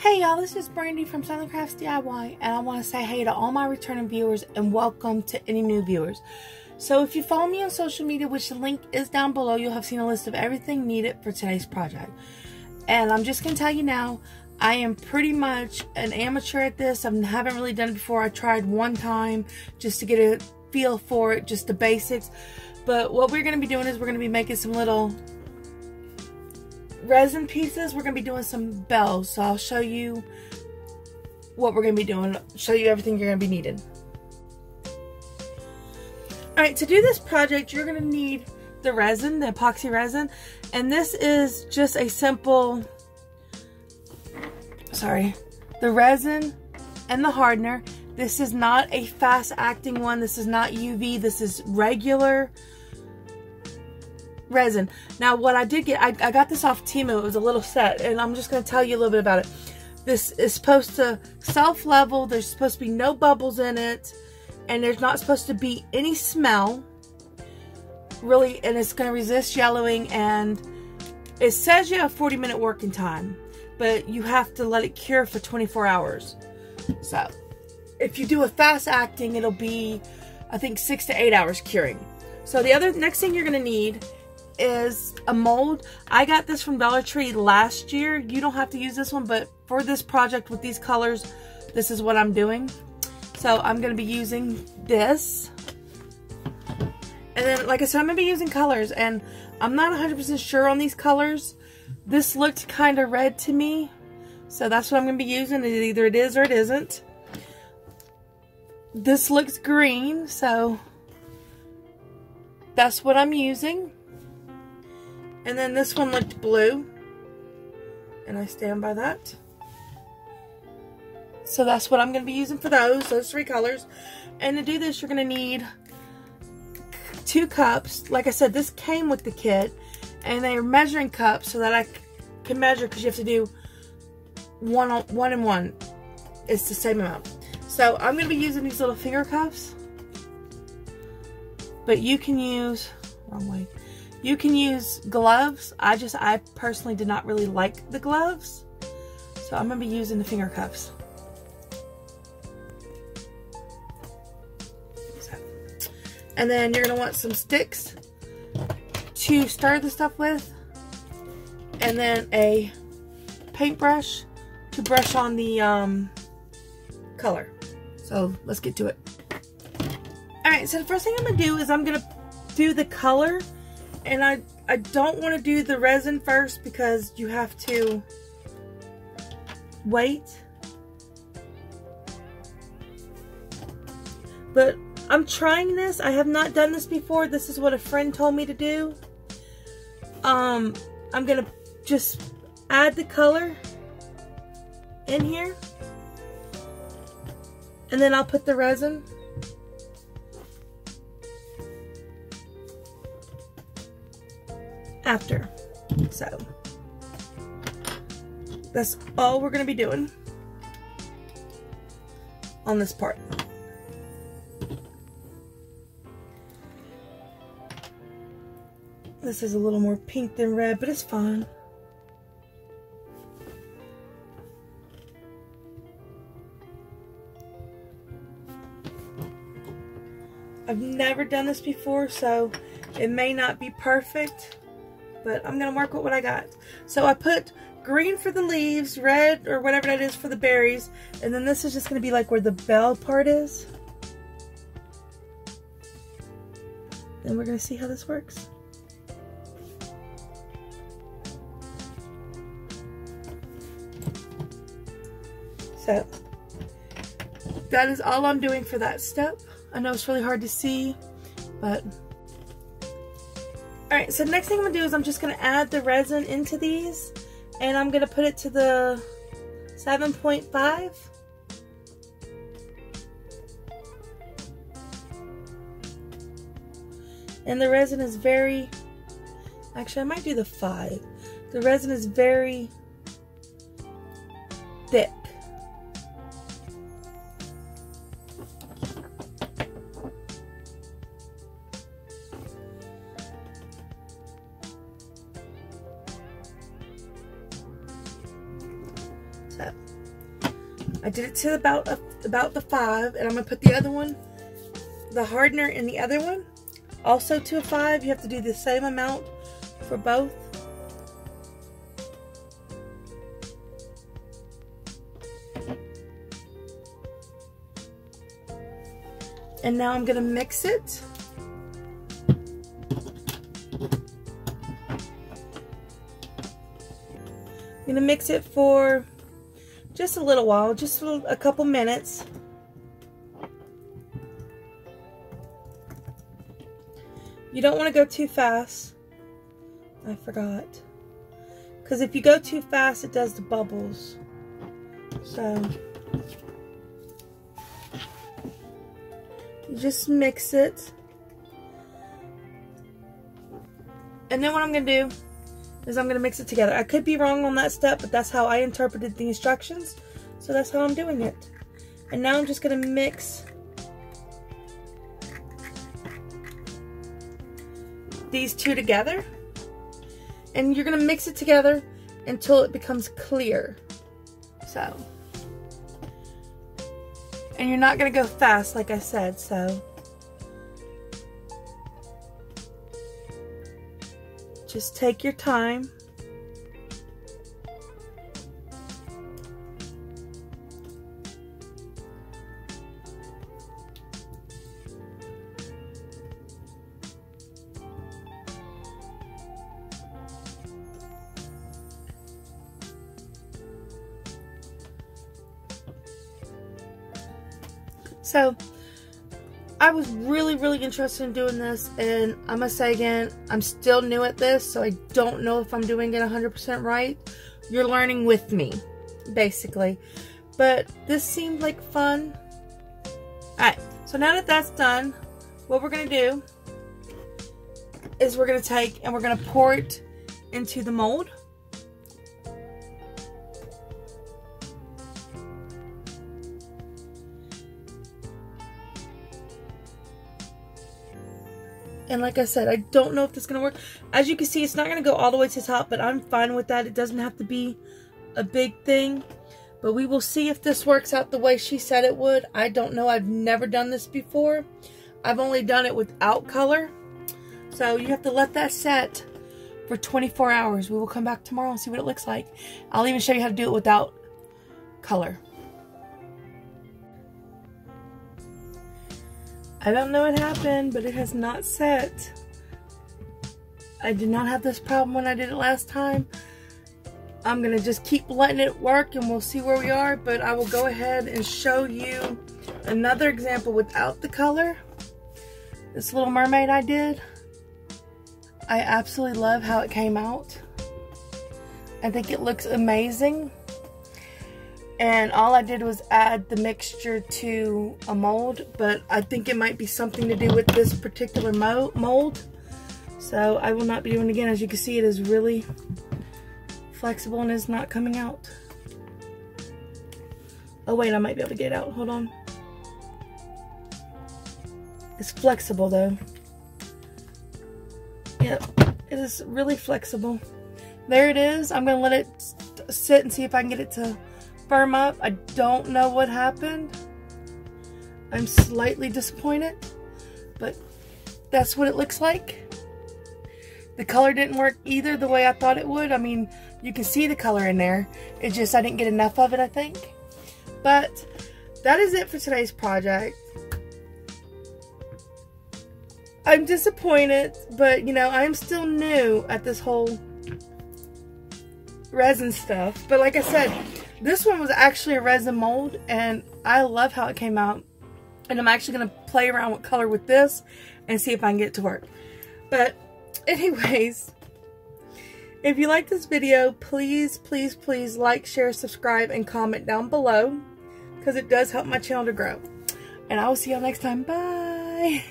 Hey y'all, this is Brandy from Southern Crafts DIY, and I want to say hey to all my returning viewers and welcome to any new viewers. So if you follow me on social media, which the link is down below, you'll have seen a list of everything needed for today's project. And I'm just going to tell you now, I am pretty much an amateur at this. I haven't really done it before. I tried one time just to get a feel for it, just the basics. But what we're going to be doing is we're going to be making some little resin pieces. We're going to be doing some bells. So I'll show you what we're going to be doing. Show you everything you're going to be needing. Alright, to do this project, you're going to need the resin, the epoxy resin. And this is just a simple, sorry, the resin and the hardener. This is not a fast acting one. This is not UV. This is regular resin. Now what I did get, I, I got this off Temu. It was a little set and I'm just going to tell you a little bit about it. This is supposed to self-level. There's supposed to be no bubbles in it and there's not supposed to be any smell really and it's going to resist yellowing and it says you have 40 minute working time but you have to let it cure for 24 hours so if you do a fast acting it'll be I think six to eight hours curing so the other next thing you're going to need is a mold I got this from Dollar Tree last year you don't have to use this one but for this project with these colors this is what I'm doing so I'm going to be using this. And then, like I said, I'm going to be using colors. And I'm not 100% sure on these colors. This looked kind of red to me. So that's what I'm going to be using. Either it is or it isn't. This looks green. So that's what I'm using. And then this one looked blue. And I stand by that. So that's what I'm going to be using for those, those three colors. And to do this, you're going to need two cups. Like I said, this came with the kit. And they are measuring cups so that I can measure because you have to do one, on, one and one. It's the same amount. So I'm going to be using these little finger cups. But you can use, wrong way. You can use gloves. I just, I personally did not really like the gloves. So I'm to be using the finger cups. And then you're to want some sticks to stir the stuff with. And then a paintbrush to brush on the um, color. So let's get to it. Alright, so the first thing I'm to do is I'm to do the color. And I, I don't want to do the resin first because you have to wait. But I'm trying this. I have not done this before. This is what a friend told me to do. Um, I'm going to just add the color in here. And then I'll put the resin. After. So. That's all we're going to be doing on this part. This is a little more pink than red, but it's fine. I've never done this before, so it may not be perfect, but I'm going to work with what I got. So I put green for the leaves, red or whatever that is for the berries, and then this is just going to be like where the bell part is. And we're going to see how this works. So that is all I'm doing for that step. I know it's really hard to see, but Alright, so the next thing I'm going to do is I'm just going to add the resin into these and I'm going to put it to the 7.5. And the resin is very, actually I might do the 5. The resin is very thick. I did it to about, a, about the five, and I'm to put the other one, the hardener in the other one, also to a five. You have to do the same amount for both. And now I'm going to mix it. I'm to mix it for just a little while, just a couple minutes. You don't want to go too fast. I forgot. Because if you go too fast, it does the bubbles. So, you just mix it. And then what I'm going to do is I'm going to mix it together. I could be wrong on that step, but that's how I interpreted the instructions. So that's how I'm doing it. And now I'm just going to mix these two together. And you're going to mix it together until it becomes clear. So. And you're not going to go fast, like I said, so. Just take your time. So, I was really, really interested in doing this, and I must say again, I'm still new at this, so I don't know if I'm doing it 100% right. You're learning with me, basically. But this seemed like fun. Alright, so now that that's done, what we're going to do is we're going to take and we're going to pour it into the mold. And like I said, I don't know if this is going to work. As you can see, it's not going to go all the way to the top, but I'm fine with that. It doesn't have to be a big thing. But we will see if this works out the way she said it would. I don't know. I've never done this before. I've only done it without color. So you have to let that set for 24 hours. We will come back tomorrow and see what it looks like. I'll even show you how to do it without color. I don't know what happened, but it has not set. I did not have this problem when I did it last time. I'm going to just keep letting it work and we'll see where we are. But I will go ahead and show you another example without the color. This little mermaid I did. I absolutely love how it came out. I think it looks amazing and all I did was add the mixture to a mold but I think it might be something to do with this particular mold. So I will not be doing it again. As you can see it is really flexible and is not coming out. Oh wait I might be able to get out. Hold on. It's flexible though. Yep it is really flexible. There it is. I'm gonna let it sit and see if I can get it to firm up. I don't know what happened. I'm slightly disappointed, but that's what it looks like. The color didn't work either the way I thought it would. I mean, you can see the color in there. It's just I didn't get enough of it, I think. But that is it for today's project. I'm disappointed, but you know, I'm still new at this whole resin stuff. But like I said, this one was actually a resin mold, and I love how it came out. And I'm actually going to play around with color with this and see if I can get it to work. But anyways, if you like this video, please, please, please like, share, subscribe, and comment down below because it does help my channel to grow. And I will see y'all next time. Bye!